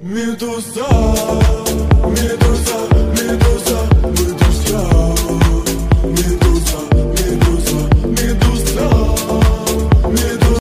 Medusa, medusa.